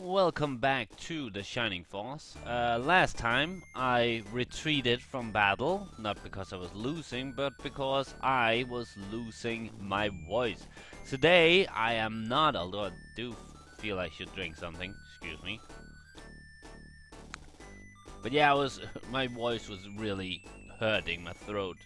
Welcome back to the Shining Force. Uh, last time I retreated from battle, not because I was losing, but because I was losing my voice. Today I am not, although I do feel I should drink something. Excuse me. But yeah, I was my voice was really hurting my throat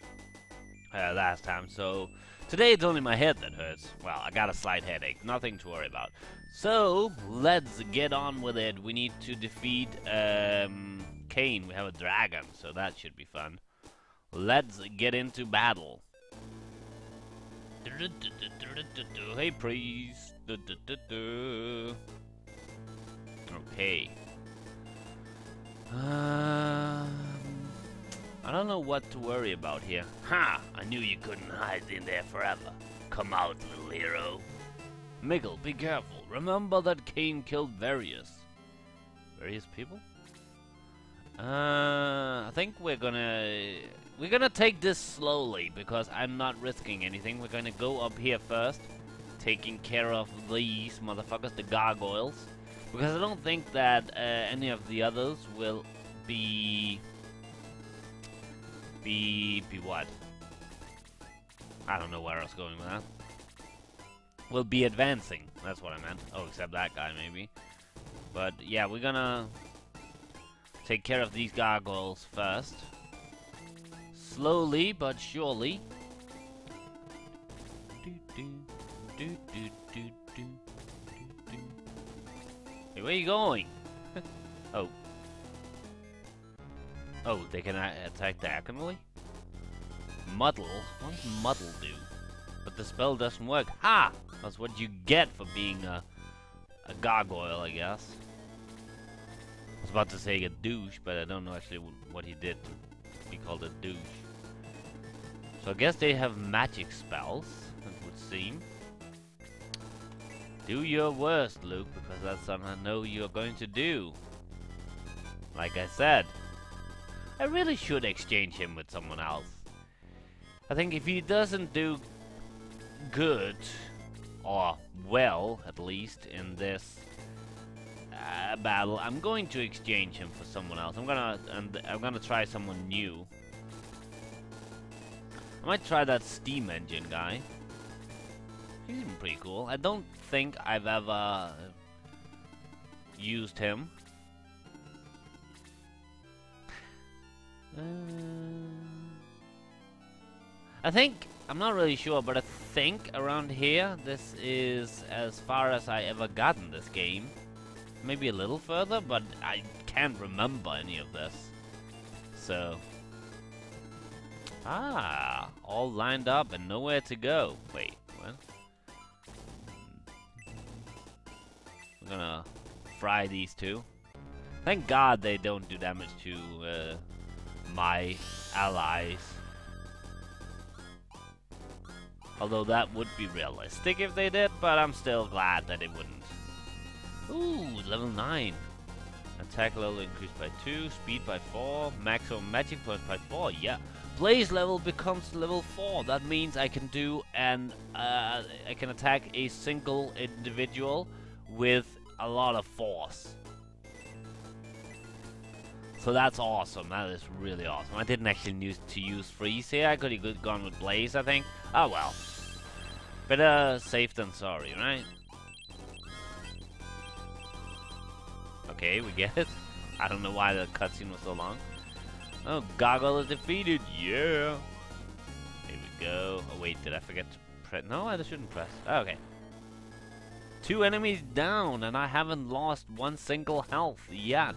uh, last time, so today it's only my head that hurts. Well, I got a slight headache, nothing to worry about. So, let's get on with it. We need to defeat um, Cain. We have a dragon, so that should be fun. Let's get into battle. Hey, priest. Okay. Um, I don't know what to worry about here. Ha! I knew you couldn't hide in there forever. Come out, little hero. Miguel, be careful. Remember that Cain killed various... Various people? Uh, I think we're gonna... We're gonna take this slowly, because I'm not risking anything. We're gonna go up here first, taking care of these motherfuckers, the gargoyles. Because I don't think that uh, any of the others will be... Be... be what? I don't know where I was going with that will be advancing. That's what I meant. Oh, except that guy, maybe. But, yeah, we're gonna take care of these gargoyles first. Slowly, but surely. Hey, where are you going? oh. Oh, they can attack diagonally? Muddle? What does muddle do? But the spell doesn't work. Ha! That's what you get for being a, a gargoyle, I guess. I was about to say a douche, but I don't know actually what he did to be called a douche. So I guess they have magic spells, it would seem. Do your worst, Luke, because that's something I know you're going to do. Like I said, I really should exchange him with someone else. I think if he doesn't do good, or well, at least, in this uh, battle. I'm going to exchange him for someone else. I'm gonna, and I'm gonna try someone new. I might try that steam engine guy. He's even pretty cool. I don't think I've ever used him. Uh, I think I'm not really sure, but I think around here, this is as far as I ever got in this game. Maybe a little further, but I can't remember any of this. So... Ah, all lined up and nowhere to go. Wait, what? We're gonna fry these two. Thank God they don't do damage to uh, my allies. Although that would be realistic if they did, but I'm still glad that it wouldn't. Ooh, level 9. Attack level increased by 2, speed by 4, maximum magic points by 4, yeah. Blaze level becomes level 4, that means I can do an, uh, I can attack a single individual with a lot of force. So that's awesome, that is really awesome. I didn't actually need to use freeze here, I could have gone with blaze I think. Oh well. Better safe than sorry, right? Okay, we get it. I don't know why the cutscene was so long. Oh, Goggle is defeated, yeah! Here we go. Oh wait, did I forget to press? No, I shouldn't press. Oh, okay. Two enemies down, and I haven't lost one single health yet.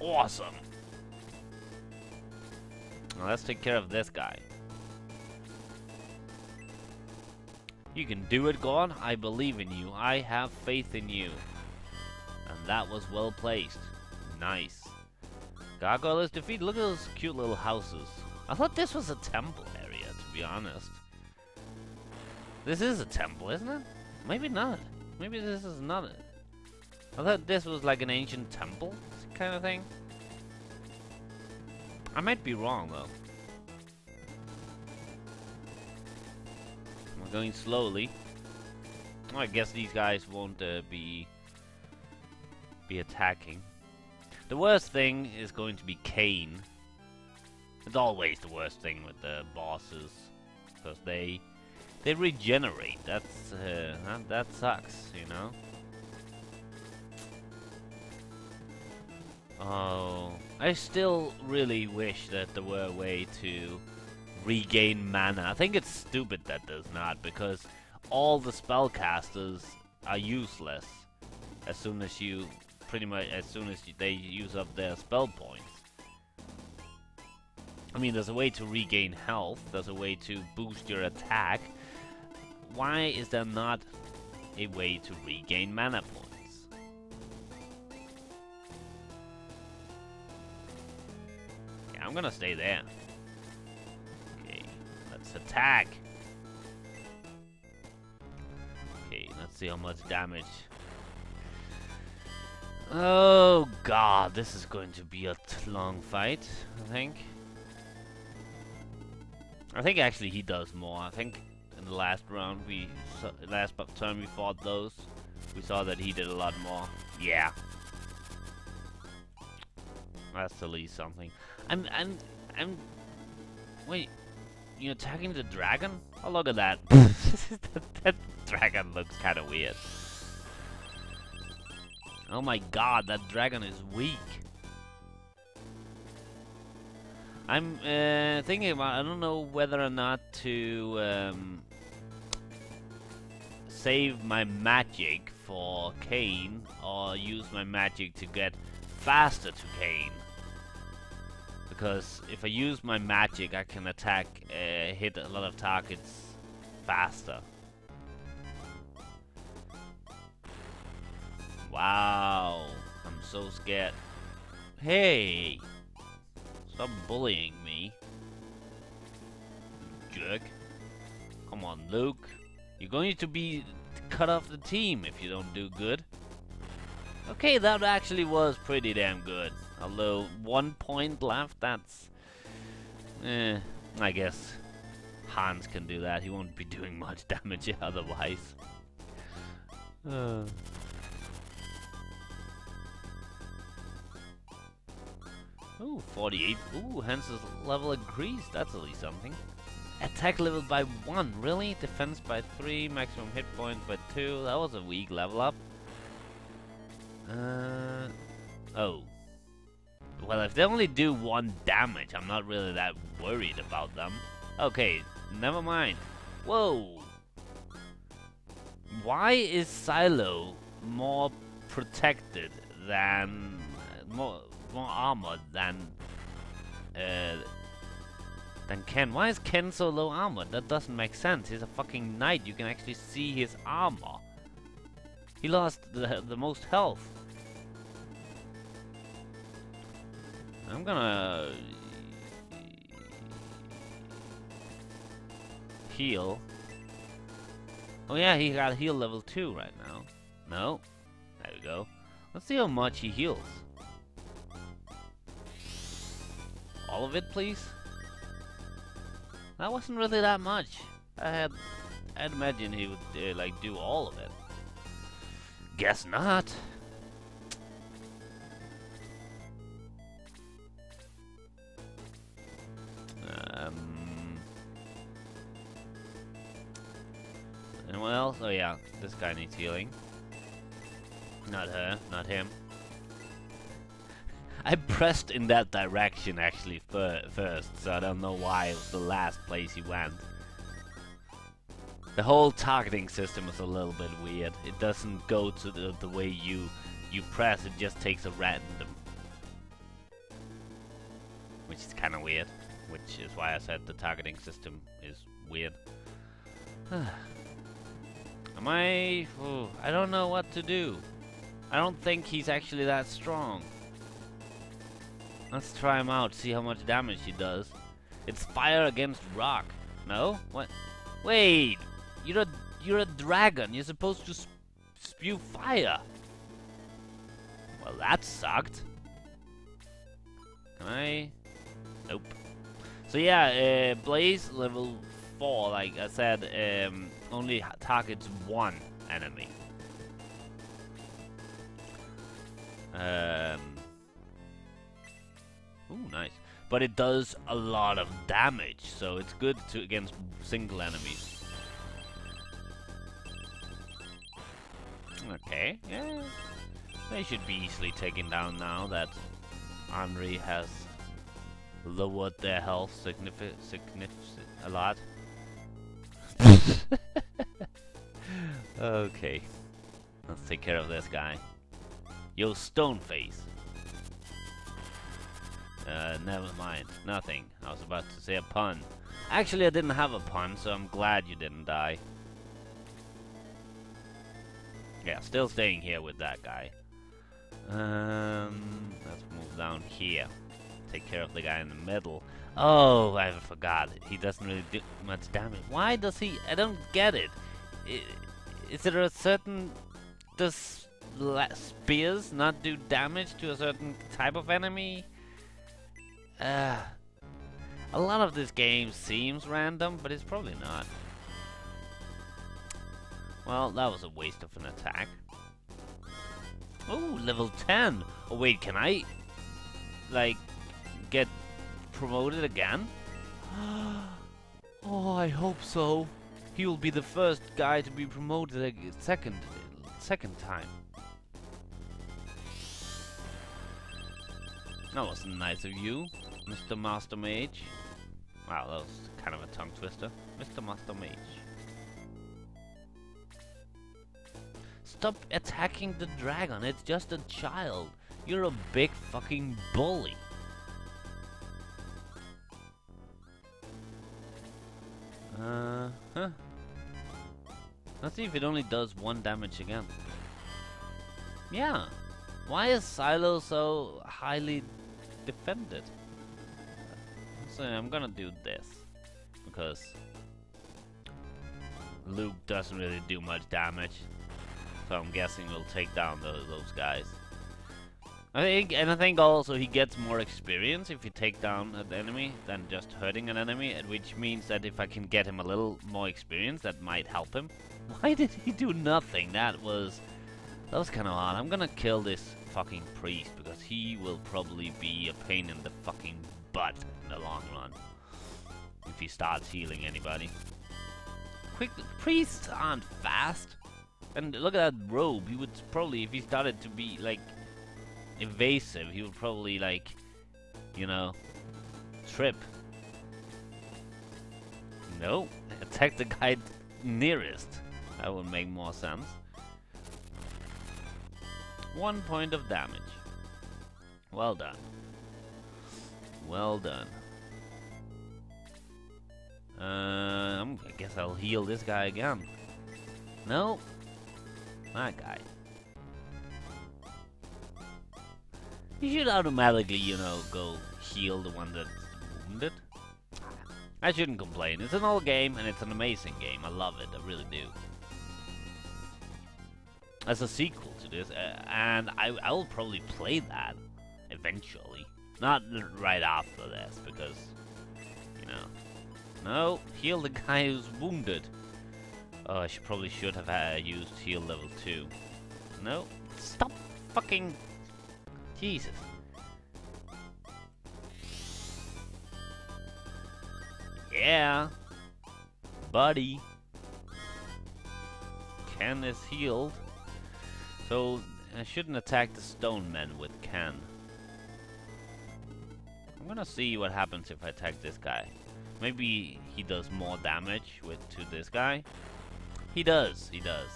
Awesome! Now let's take care of this guy. You can do it, God. I believe in you. I have faith in you. And that was well placed. Nice. Gargoyle is defeated. Look at those cute little houses. I thought this was a temple area, to be honest. This is a temple, isn't it? Maybe not. Maybe this is not it. I thought this was like an ancient temple kind of thing. I might be wrong, though. Going slowly. I guess these guys won't uh, be be attacking. The worst thing is going to be Cain. It's always the worst thing with the bosses, because they they regenerate. That's uh, that, that sucks, you know. Oh, I still really wish that there were a way to regain mana. I think it's stupid that there's not, because all the spellcasters are useless as soon as you, pretty much as soon as you, they use up their spell points. I mean, there's a way to regain health, there's a way to boost your attack. Why is there not a way to regain mana points? Yeah, I'm gonna stay there. Attack. Okay, let's see how much damage. Oh god, this is going to be a long fight, I think. I think actually he does more. I think in the last round we last time we fought those, we saw that he did a lot more. Yeah. That's at least something. I'm I'm I'm wait, you attacking the dragon? Oh look at that. that, that dragon looks kinda weird. Oh my god, that dragon is weak. I'm uh, thinking about, I don't know whether or not to um, save my magic for Cain or use my magic to get faster to Cain. Because if I use my magic, I can attack, uh, hit a lot of targets faster. Wow, I'm so scared. Hey! Stop bullying me. Jerk. Come on, Luke. You're going to be cut off the team if you don't do good. Okay, that actually was pretty damn good. Although, one point left, that's... Eh, I guess Hans can do that. He won't be doing much damage otherwise. Uh. Ooh, 48. Ooh, Hans's level increased. That's at least something. Attack level by 1. Really? Defense by 3. Maximum hit points by 2. That was a weak level up. Uh, oh. Well, if they only do 1 damage, I'm not really that worried about them. Okay, never mind. Whoa! Why is Zylo more protected than... more more armor than uh, than Ken. Why is Ken so low armor? That doesn't make sense. He's a fucking knight. You can actually see his armor. He lost the the most health. I'm gonna heal. Oh yeah, he got heal level 2 right now. No. There we go. Let's see how much he heals. all of it, please? That wasn't really that much. I had, I'd imagine he would uh, like do all of it. Guess not. Anyone else? Oh yeah, this guy needs healing. Not her, not him. I pressed in that direction actually fir first, so I don't know why it was the last place he went. The whole targeting system is a little bit weird. It doesn't go to the, the way you you press, it just takes a random. Which is kind of weird. Which is why I said the targeting system is weird. Am I... Oh, I don't know what to do. I don't think he's actually that strong. Let's try him out, see how much damage he does. It's fire against rock. No? What? Wait! You're a, you're a dragon. You're supposed to sp spew fire. Well, that sucked. Can I? Nope. So yeah, uh, Blaze level 4, like I said, um, only targets one enemy. Um, ooh, nice. But it does a lot of damage, so it's good to against single enemies. Okay, yeah. They should be easily taken down now that Henri has lowered their health significant, a lot. Okay. Let's take care of this guy. Yo, Stoneface. Uh, never mind. Nothing. I was about to say a pun. Actually, I didn't have a pun, so I'm glad you didn't die. Yeah, still staying here with that guy. Um, let's move down here. Take care of the guy in the middle. Oh, I forgot. It. He doesn't really do much damage. Why does he? I don't get it. Is there a certain... Does spears not do damage to a certain type of enemy? Uh, a lot of this game seems random, but it's probably not. Well, that was a waste of an attack. Oh, level 10! Oh wait, can I, like, get promoted again? oh, I hope so. He will be the first guy to be promoted a second, second time. That was nice of you, Mr. Master Mage. Wow, that was kind of a tongue twister. Mr. Master Mage. Stop attacking the dragon, it's just a child. You're a big fucking bully. Uh huh. Let's see if it only does one damage again. Yeah. Why is Zylo so highly defended? So I'm gonna do this. Because Luke doesn't really do much damage. So I'm guessing we'll take down those, those guys. I think, and I think also he gets more experience if you take down an enemy than just hurting an enemy, which means that if I can get him a little more experience, that might help him. Why did he do nothing? That was, that was kind of odd. I'm gonna kill this fucking priest because he will probably be a pain in the fucking butt in the long run if he starts healing anybody. Quick, priests aren't fast. And look at that robe. He would probably, if he started to be like evasive, he would probably like, you know, trip. No, attack the guy nearest. That would make more sense. One point of damage. Well done. Well done. Uh, I guess I'll heal this guy again. No. That guy. You should automatically, you know, go heal the one that's wounded. I shouldn't complain. It's an old game, and it's an amazing game. I love it. I really do. As a sequel to this, uh, and I, I will probably play that eventually. Not right after this, because, you know. No, heal the guy who's wounded. Oh, I should probably should have uh, used heal level 2. No, stop fucking Jesus. Yeah. Buddy. Ken is healed. So, I shouldn't attack the stone men with Ken. I'm gonna see what happens if I attack this guy. Maybe he does more damage with to this guy. He does, he does.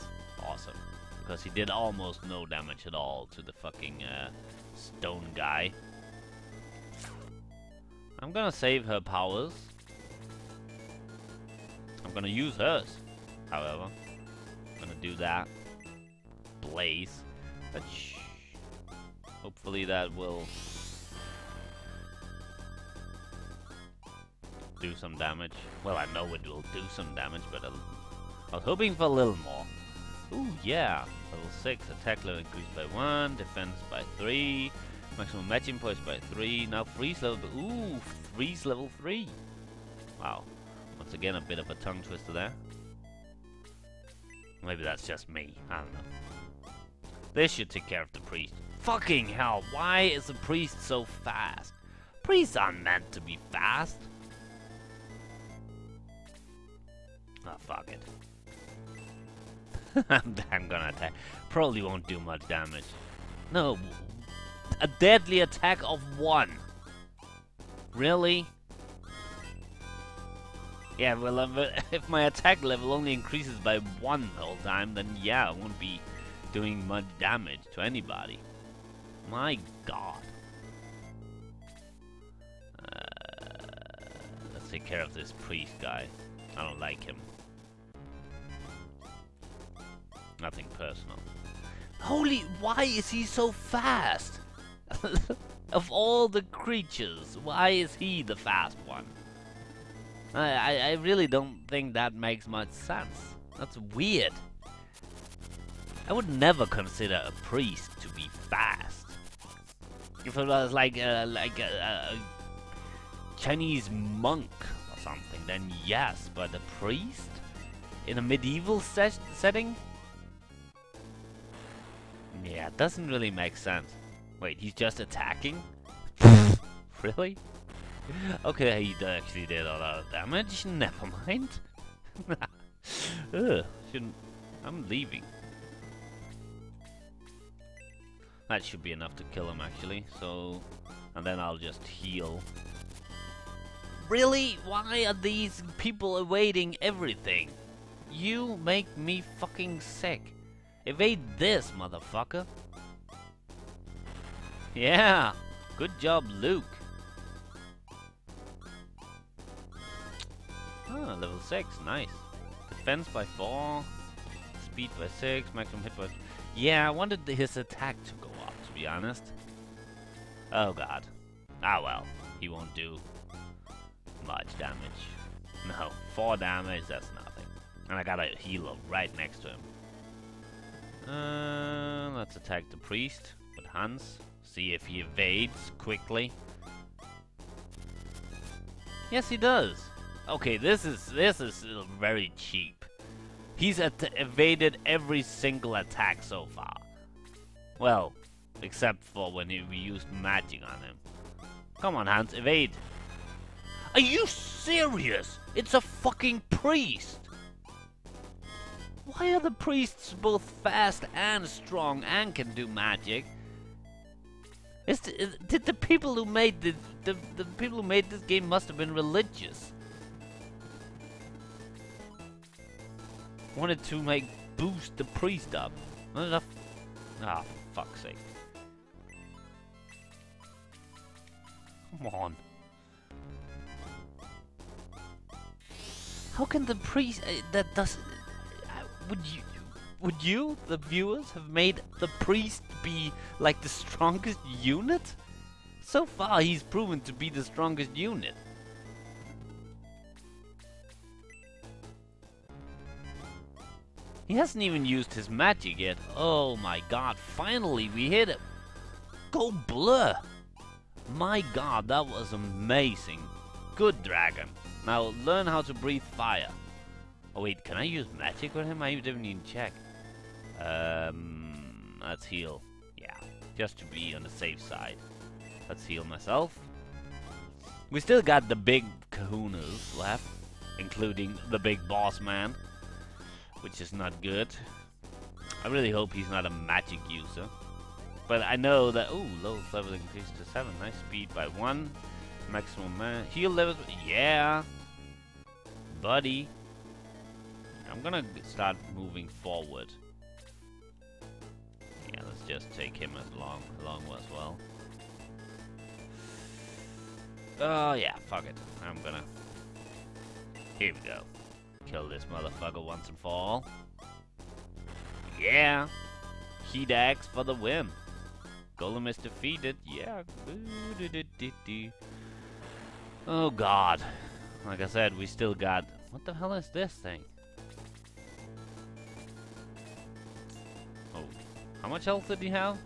Awesome. Because he did almost no damage at all to the fucking uh, stone guy. I'm gonna save her powers. I'm gonna use hers, however. I'm gonna do that. Blaze. Hopefully that will do some damage. Well, I know it will do some damage, but I'll, I was hoping for a little more. Ooh, yeah. Level 6, attack level increased by 1, defense by 3, maximum matching points by 3, now freeze level, ooh, freeze level 3. Wow. Once again, a bit of a tongue twister there. Maybe that's just me, I don't know. This should take care of the priest. Fucking hell, why is a priest so fast? Priests aren't meant to be fast. Oh, fuck it. I'm gonna attack. Probably won't do much damage. No. A deadly attack of one. Really? Yeah, well, um, if my attack level only increases by one the whole time, then yeah, I won't be doing much damage to anybody. My god. Uh, let's take care of this priest guy. I don't like him. Nothing personal. Holy, why is he so fast? of all the creatures, why is he the fast one? I, I, I really don't think that makes much sense. That's weird. I would never consider a priest to be fast. If it was like a, like a, a Chinese monk or something, then yes, but a priest? In a medieval set setting? Yeah, it doesn't really make sense. Wait, he's just attacking? really? okay, he actually did a lot of damage. Never mind. Ugh, shouldn't. I'm leaving. That should be enough to kill him, actually. So, and then I'll just heal. Really? Why are these people evading everything? You make me fucking sick. Evade this, motherfucker. Yeah, good job, Luke. Ah, level 6, nice. Defense by 4, speed by 6, maximum hit by... Yeah, I wanted his attack to go up, to be honest. Oh god. Ah well, he won't do much damage. No, 4 damage, that's nothing. And I got a healer right next to him. Uh, let's attack the priest with Hans. See if he evades quickly. Yes, he does. Okay, this is this is very cheap. He's evaded every single attack so far. Well, except for when he, we used magic on him. Come on, Hans, evade. Are you serious? It's a fucking priest. Why are the priests both fast and strong and can do magic? Is the, is, did the people who made the, the the people who made this game must have been religious? Wanted to make boost the priest up. Not enough. Ah, for fuck's sake. Come on. How can the priest uh, that does would you would you, the viewers, have made the priest be like the strongest unit? So far, he's proven to be the strongest unit. He hasn't even used his magic yet. Oh my god, finally we hit him. Go Bleu. My god, that was amazing. Good dragon. Now learn how to breathe fire. Oh wait, can I use magic on him? I didn't even check. Um, let's heal. Yeah, just to be on the safe side. Let's heal myself. We still got the big kahunas left, including the big boss man, which is not good. I really hope he's not a magic user. But I know that, oh, low level increased to 7. Nice speed by 1. Maximum man. Heal levels, yeah. Buddy. I'm gonna start moving forward. Yeah, let's just take him as long, along as well. Oh yeah, fuck it. I'm gonna... Here we go. Kill this motherfucker once and for all. Yeah! Heat axe for the win. Golem is defeated. Yeah. Oh god. Like I said, we still got... What the hell is this thing? How much health did he have?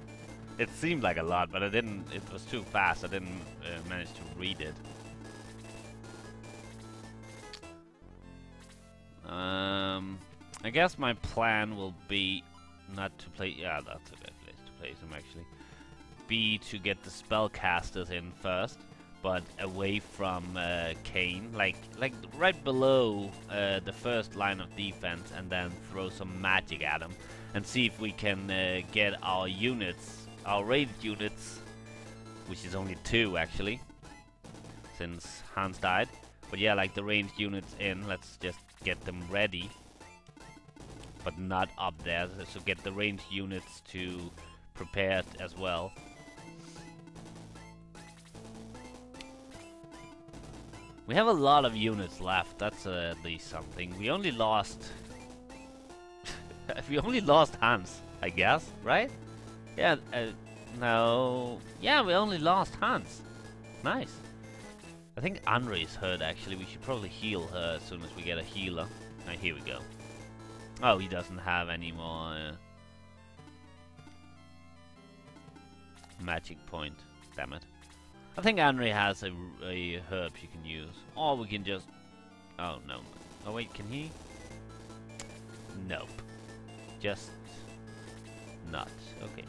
It seemed like a lot, but I didn't. It was too fast. I didn't uh, manage to read it. Um, I guess my plan will be not to play. Yeah, that's a good place to place him actually. be to get the spellcasters in first, but away from uh, Cain, like like right below uh, the first line of defense, and then throw some magic at him, and see if we can uh, get our units, our raided units, which is only two actually, since Hans died. But yeah, like the ranged units in, let's just get them ready but not up there. So get the ranged units to prepared as well. We have a lot of units left. That's uh, at least something. We only lost. we only lost Hans, I guess, right? Yeah. Uh, no. Yeah, we only lost Hans. Nice. I think Anri is hurt. Actually, we should probably heal her as soon as we get a healer. Oh, here we go. Oh, he doesn't have any more uh, magic point. Damn it. I think Anri has a, a herb you can use. Or we can just... Oh, no. Oh, wait, can he? Nope. Just... Not. Okay.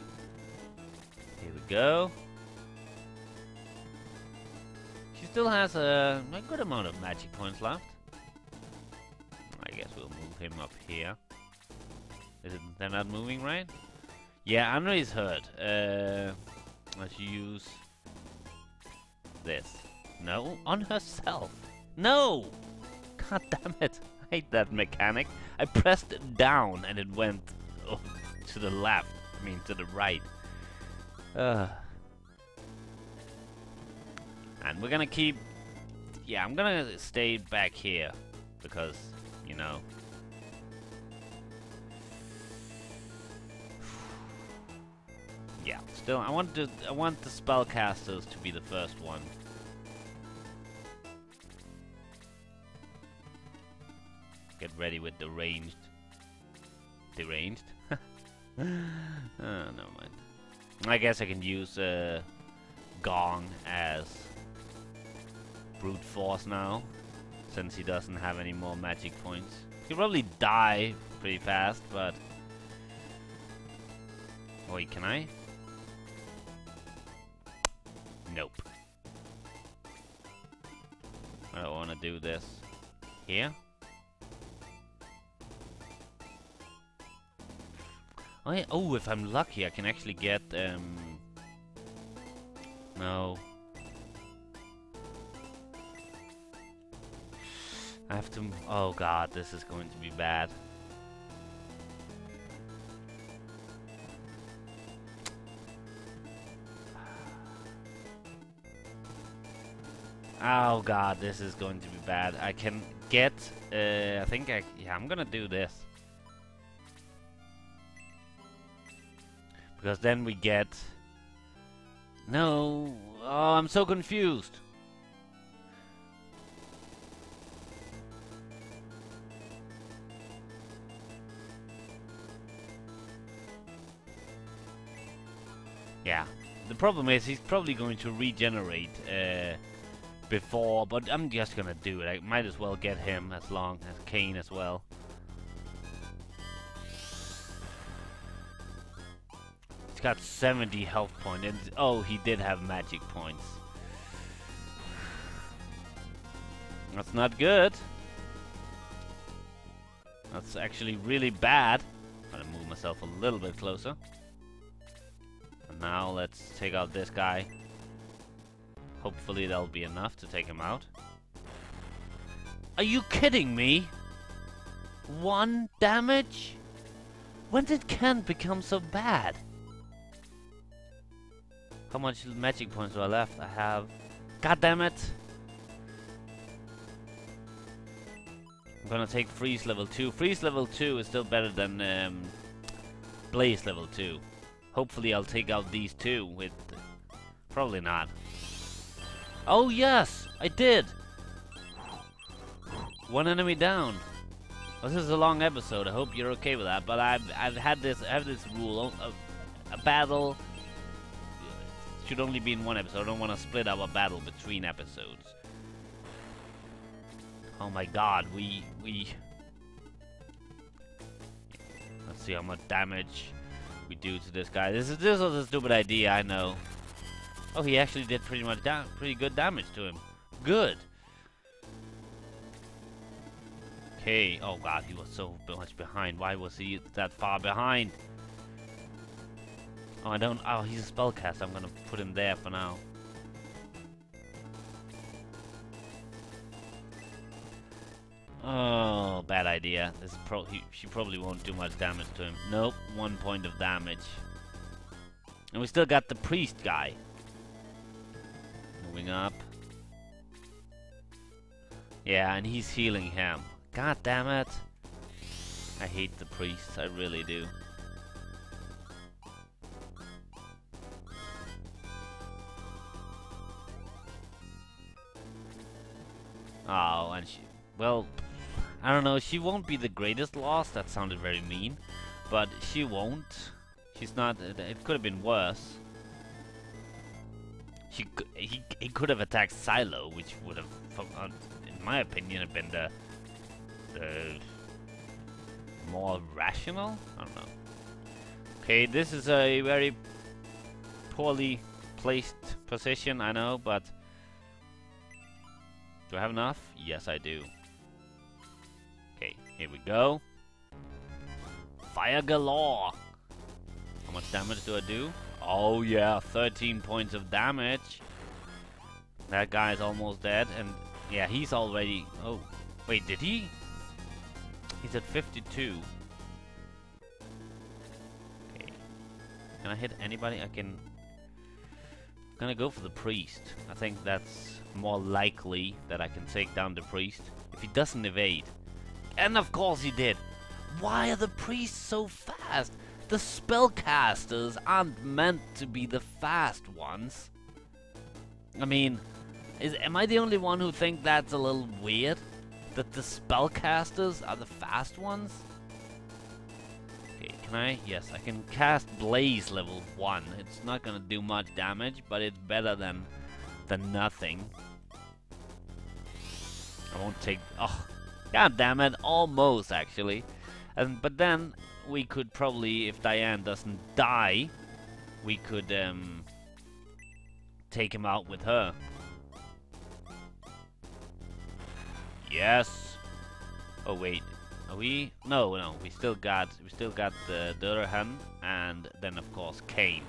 Here we go. She still has a, a good amount of magic points left I guess we'll move him up here. Is it, they're not moving, right? Yeah, Anri is hurt. Uh, let's use this. No, on herself. No! God damn it. I hate that mechanic. I pressed it down and it went oh, to the left. I mean, to the right. Uh. And we're gonna keep... Yeah, I'm gonna stay back here. Because, you know, still, I want to, I want the spellcasters to be the first one. Get ready with the ranged. Deranged? oh, never mind. I guess I can use uh, Gong as brute force now, since he doesn't have any more magic points. He'll probably die pretty fast, but... Wait, can I? Do this. Here? Oh, yeah. oh, if I'm lucky, I can actually get, um... No. I have to... Oh god, this is going to be bad. Oh god, this is going to be bad. I can get... Uh, I think I... Yeah, I'm gonna do this. Because then we get... No... Oh, I'm so confused. Yeah. The problem is he's probably going to regenerate... Uh, before, but I'm just gonna do it. I might as well get him as long as Cain as well. He's got 70 health points, and oh, he did have magic points. That's not good. That's actually really bad. I'm gonna move myself a little bit closer. And now let's take out this guy. Hopefully that'll be enough to take him out. Are you kidding me? One damage? When did Kent become so bad? How much magic points do I left? I have... God damn it! I'm gonna take Freeze level 2. Freeze level 2 is still better than um, Blaze level 2. Hopefully I'll take out these two with... Probably not. Oh yes, I did. One enemy down. This is a long episode. I hope you're okay with that. But I've I've had this I have this rule: a, a battle should only be in one episode. I don't want to split up a battle between episodes. Oh my God, we we. Let's see how much damage we do to this guy. This is this was a stupid idea, I know. Oh, he actually did pretty much pretty good damage to him. Good. Okay. Oh god, he was so much behind. Why was he that far behind? Oh, I don't. Oh, he's a spellcaster. I'm gonna put him there for now. Oh, bad idea. This is pro he, she probably won't do much damage to him. Nope, one point of damage. And we still got the priest guy. Moving up. Yeah, and he's healing him. God damn it. I hate the priests, I really do. Oh, and she... Well, I don't know, she won't be the greatest loss. That sounded very mean. But she won't. She's not... It could have been worse. She he, he could have attacked Zylo, which would have, uh, in my opinion, have been the, the more rational? I don't know. Okay, this is a very poorly placed position, I know, but... Do I have enough? Yes, I do. Okay, here we go. Fire galore! How much damage do I do? Oh yeah, 13 points of damage. That guy's almost dead, and yeah, he's already... Oh, wait, did he? He's at 52. Okay. Can I hit anybody? I can... I'm gonna go for the priest. I think that's more likely that I can take down the priest. If he doesn't evade. And of course he did. Why are the priests so fast? The spellcasters aren't meant to be the fast ones. I mean, is am I the only one who think that's a little weird? That the spellcasters are the fast ones? Okay, can I? Yes, I can cast Blaze level 1. It's not gonna do much damage, but it's better than, than nothing. I won't take... Oh, god damn it, almost actually. And, but then we could probably, if Diane doesn't die, we could um, take him out with her. Yes. Oh wait, are we? No, no. We still got we still got the Durahan and then of course Cain.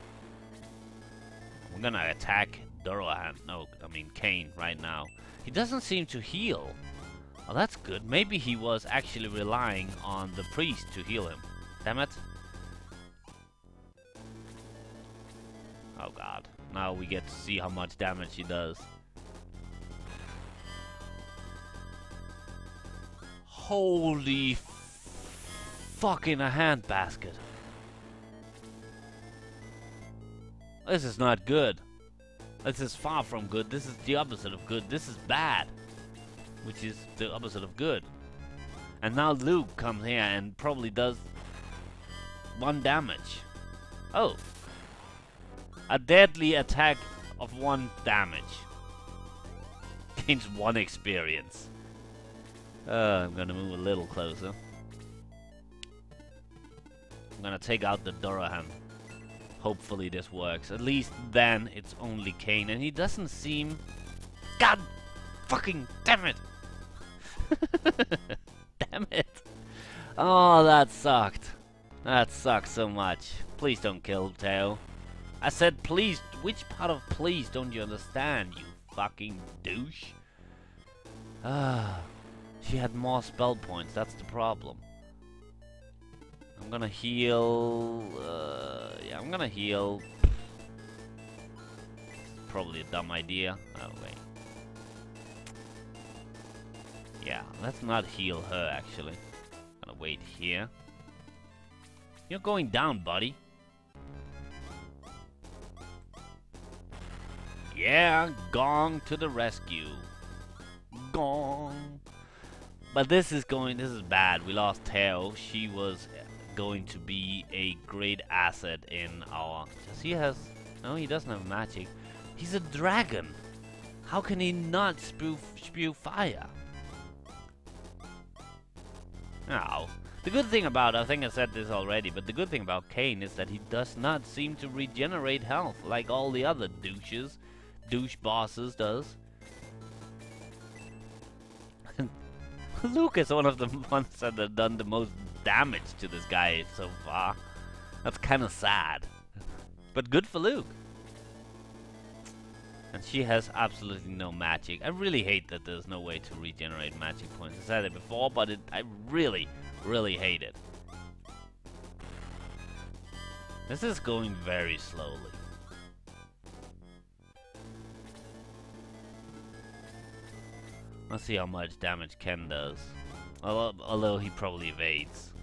We're gonna attack Durahan. No, I mean Cain right now. He doesn't seem to heal. Oh, that's good. Maybe he was actually relying on the priest to heal him. Damn it. Oh god. Now we get to see how much damage he does. Holy fucking a handbasket. This is not good. This is far from good. This is the opposite of good. This is bad. Which is the opposite of good. And now Luke comes here and probably does one damage. Oh. A deadly attack of one damage. Gains one experience. Uh, I'm gonna move a little closer. I'm gonna take out the Durahan. Hopefully this works. At least then it's only Cain, and he doesn't seem... God fucking damn it! damn it! Oh, that sucked. That sucks so much. Please don't kill Teo. I said please. Which part of please don't you understand, you fucking douche? Ah, she had more spell points. That's the problem. I'm gonna heal. Uh, yeah, I'm gonna heal. Probably a dumb idea. Oh wait. Yeah, let's not heal her actually. Gonna wait here. You're going down, buddy. Yeah, Gong to the rescue. Gong. But this is going, this is bad. We lost Teo. She was going to be a great asset in our... He has... No, he doesn't have magic. He's a dragon. How can he not spew, spew fire? Oh, The good thing about, I think I said this already, but the good thing about Cain is that he does not seem to regenerate health like all the other douches, douche bosses does. Luke is one of the ones that have done the most damage to this guy so far. That's kind of sad. But good for Luke. And she has absolutely no magic. I really hate that there's no way to regenerate magic points. I said it before, but it, I really, really hate it. This is going very slowly. Let's see how much damage Ken does. Although, he probably evades.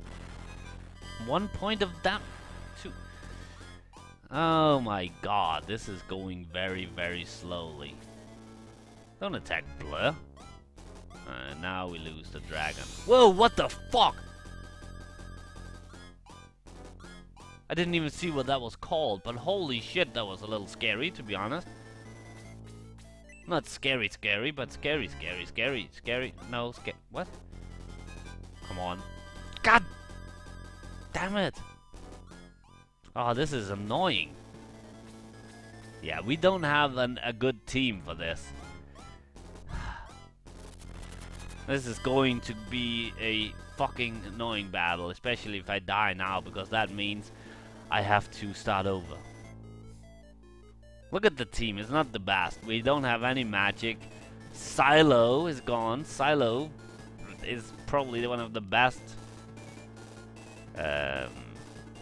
One point of damage. Oh my god, this is going very, very slowly. Don't attack Bleu. Uh, now we lose the dragon. Whoa, what the fuck? I didn't even see what that was called, but holy shit, that was a little scary, to be honest. Not scary, scary, but scary, scary, scary, scary. No. What? Come on. God damn it! Oh, this is annoying. Yeah, we don't have an, a good team for this. this is going to be a fucking annoying battle, especially if I die now, because that means I have to start over. Look at the team, it's not the best. We don't have any magic. Zylo is gone. Zylo is probably one of the best. Um,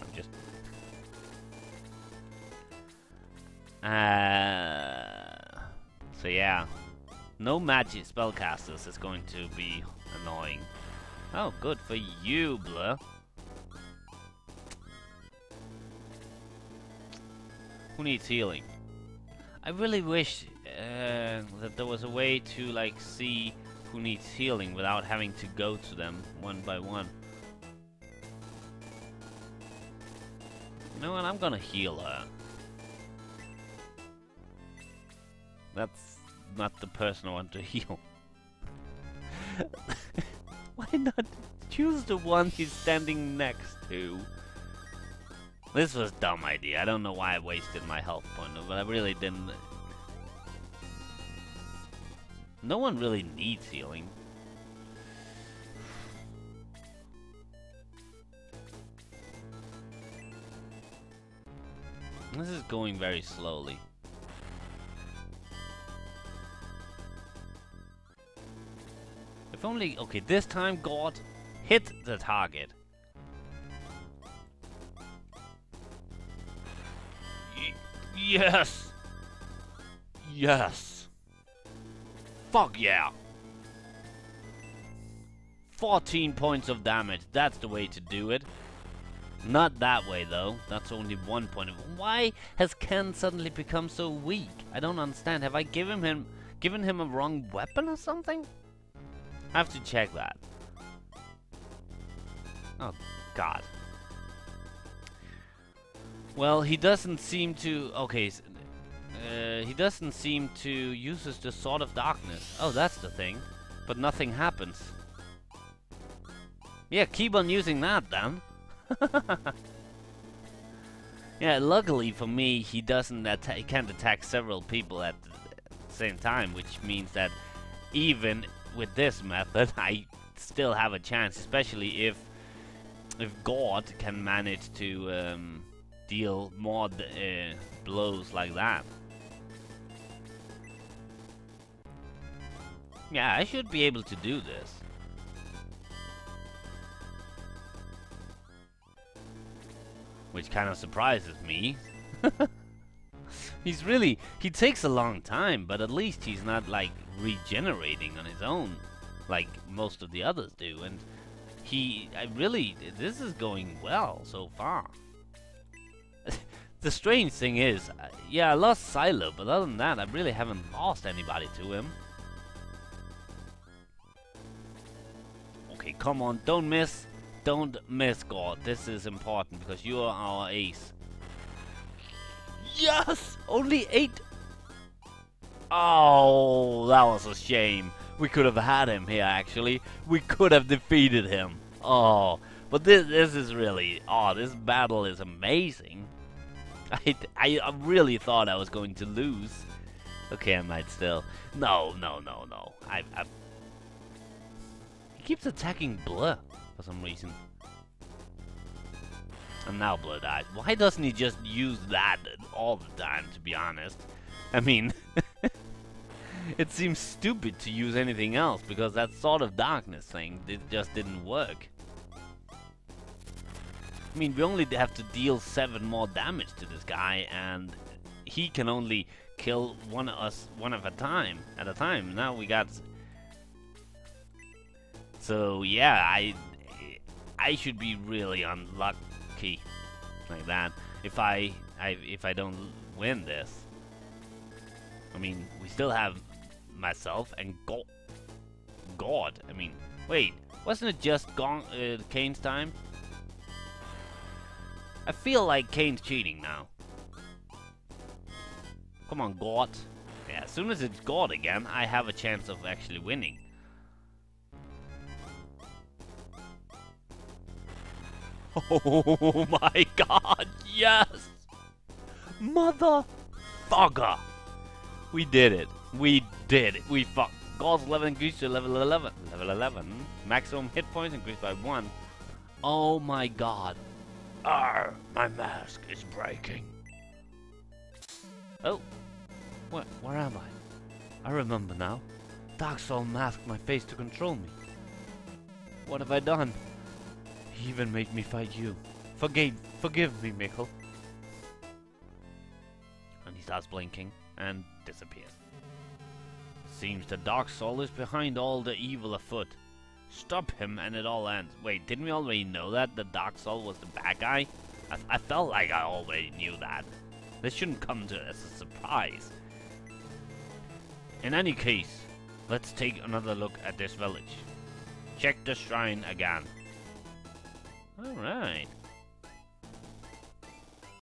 I'm just. Uh, so yeah, no magic spellcasters is going to be annoying. Oh, good for you, Bleu. Who needs healing? I really wish uh, that there was a way to like see who needs healing without having to go to them one by one. You know what? I'm gonna heal her. That's not the person I want to heal. Why not choose the one he's standing next to? This was dumb idea. I don't know why I wasted my health point, but I really didn't. No one really needs healing. This is going very slowly. If only... Okay, this time Gort hit the target. Yes! Yes! Fuck yeah! 14 points of damage, that's the way to do it. Not that way though, that's only one point of Why has Ken suddenly become so weak? I don't understand, have I given him given him a wrong weapon or something? I have to check that. Oh god. Well, he doesn't seem to... Okay, uh, he doesn't seem to use the Sword of Darkness. Oh, that's the thing. But nothing happens. Yeah, keep on using that then. yeah, luckily for me, he doesn't attack. He can't attack several people at the same time, which means that even with this method, I still have a chance, especially if if Gort can manage to um, deal more uh, blows like that. Yeah, I should be able to do this. Which kind of surprises me. he's really, he takes a long time, but at least he's not like regenerating on his own like most of the others do. And he, I really, this is going well so far. The strange thing is, uh, yeah, I lost Zylo, but other than that, I really haven't lost anybody to him. Okay, come on, don't miss. Don't miss, Gort. This is important because you are our ace. Yes! Only eight. Oh, that was a shame. We could have had him here, actually. We could have defeated him. Oh, But this this is really oh this battle is amazing. I, I, really thought I was going to lose. Okay, I might still. No, no, no, no. I, I. He keeps attacking Bleu for some reason. And now Bleu died. Why doesn't he just use that all the time, to be honest? I mean, it seems stupid to use anything else, because that sort of Darkness thing, it just didn't work. I mean, we only have to deal 7 more damage to this guy, and he can only kill one of us one of a time at a time. Now we got so yeah, I I should be really unlucky like that if I I if I don't win this. I mean, we still have myself and Gort. Gort. I mean, wait, wasn't it just Gong uh, Cain's time? I feel like Cain's cheating now. Come on, Gort. Yeah, as soon as it's Gort again, I have a chance of actually winning. Oh my god, yes! Motherfucker! We did it. We did it. We fuck. Gort's level increased to level 11. Level 11. Maximum hit points increased by 1. Oh my god. Arr, my mask is breaking. Oh. Where, where am I? I remember now. Dark Soul masked my face to control me. What have I done? He even made me fight you. Forgive, forgive me, Mikkel. And he starts blinking and disappears. Seems the Dark Soul is behind all the evil afoot. Stop him and it all ends. Wait, didn't we already know that the Dark Soul was the bad guy? I, I felt like I already knew that. This shouldn't come to us as a surprise. In any case, let's take another look at this village. Check the shrine again. Alright.